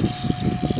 あっ。